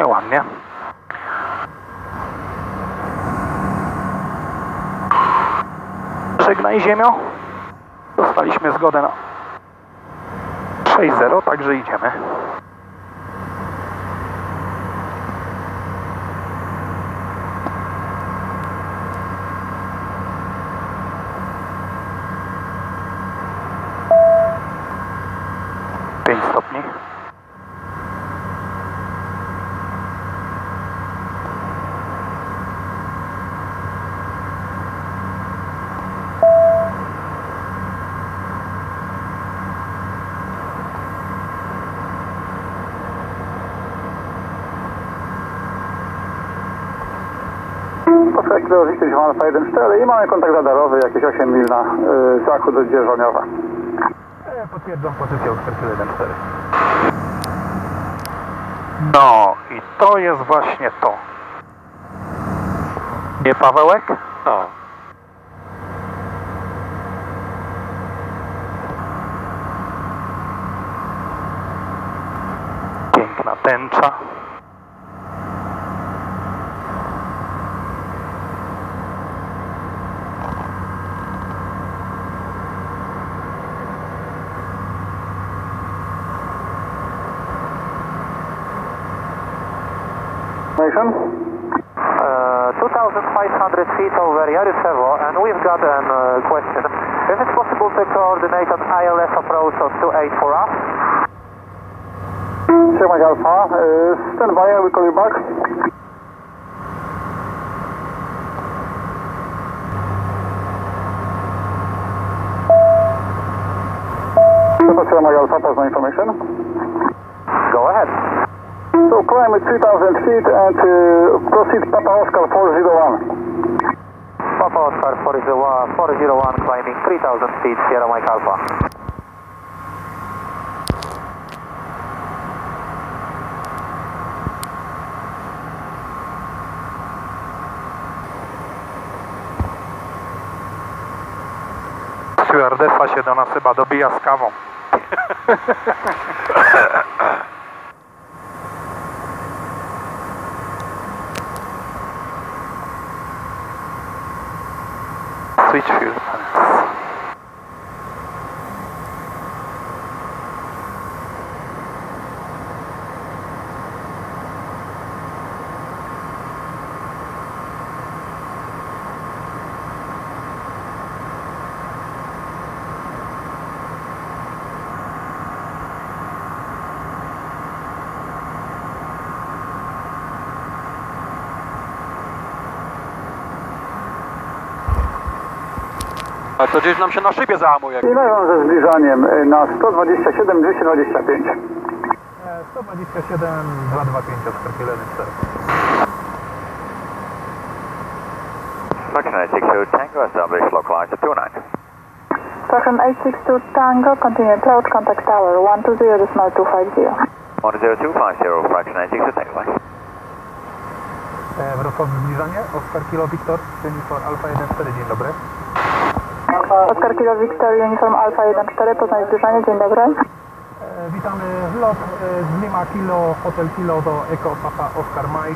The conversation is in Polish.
I ładnie. Żegnaj ziemio. Dostaliśmy zgodę na 6-0, także idziemy. Pięć stopni. Do Wiktor Alfa 1.4 i mamy kontakt radarowy jakieś 8 mil na y, zachód od Dzierżoniowa. E, Potwierdzam pozycję Oskar 1-4. No i to jest właśnie to. Nie Pawełek? No. Piękna tęcza. Nation? Uh, 2,500 feet over Yarusevo, and we've got a uh, question. Is it possible to coordinate an ILS approach of 28 for us? Sierra Alpha, y, stand by, I will call you back. Sierra Alpha, pass my information. Go ahead. So climb at 3000 feet and uh, proceed Papa Oscar 401. Papa Oscar 401, 401 climbing 3000 feet, Sierra Mike Alpha. Stewardessa się do nas chyba dobija z kawą. Switch fuel. A to gdzieś nam się na szybie załamuje. I leżą ze zbliżaniem y, na 127 225. 127, 225 Oskar 1-4. Fraction 862 Tango, establish localize at 29. Fraction 862 Tango, continue approach, contact tower 120 decimal 250. 10250, fraction 862 Tango. E, Wrocław zbliżanie, Oskar Kilo Wiktor, Jennifer Alfa 1-4, dzień dobry. Oscar Kilo Victor, Uniform Alpha 1-4, poznaj zbliżanie, dzień dobry. E, witamy lot e, z Lima Kilo, Hotel Kilo do Eko Papa Oscar Mike.